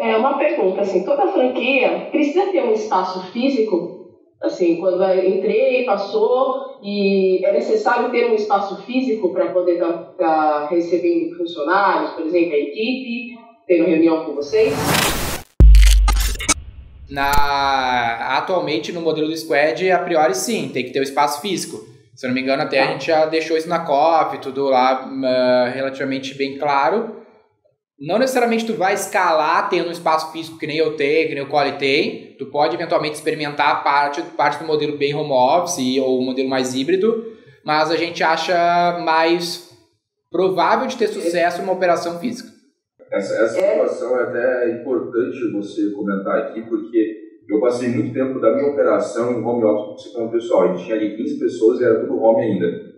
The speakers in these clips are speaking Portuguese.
É uma pergunta, assim, toda franquia precisa ter um espaço físico? Assim, quando entrei, passou, e é necessário ter um espaço físico para poder estar tá recebendo funcionários, por exemplo, a equipe, tendo reunião com vocês? Na, atualmente, no modelo do Squad, a priori sim, tem que ter o um espaço físico. Se eu não me engano, até a tá. gente já deixou isso na COP, tudo lá uh, relativamente bem claro. Não necessariamente tu vai escalar tendo um espaço físico que nem eu tenho, que nem o Quali tem. Tu pode eventualmente experimentar parte, parte do modelo bem home office ou o modelo mais híbrido, mas a gente acha mais provável de ter sucesso uma operação física. Essa, essa é. situação é até importante você comentar aqui, porque eu passei muito tempo da minha operação em home office com o pessoal. A gente tinha ali 15 pessoas e era tudo home ainda.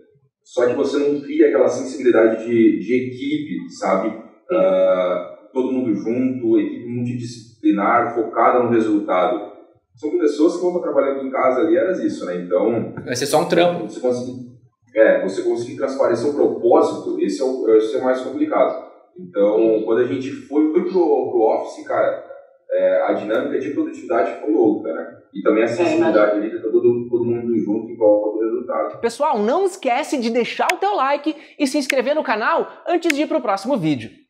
Só que você não cria aquela sensibilidade de, de equipe, sabe? Uh, todo mundo junto, equipe multidisciplinar, focada no resultado. São pessoas que vão estar trabalhando em casa ali, era isso, né? Então. Vai ser só um trampo. Você conseguir, é, você conseguir transparecer o propósito, esse é, o, esse é mais complicado. Então, quando a gente foi pro, pro Office, cara, é, a dinâmica de produtividade foi outra, né? E também a sensibilidade ali de todo, todo mundo junto em volta do resultado. Pessoal, não esquece de deixar o teu like e se inscrever no canal antes de ir pro próximo vídeo.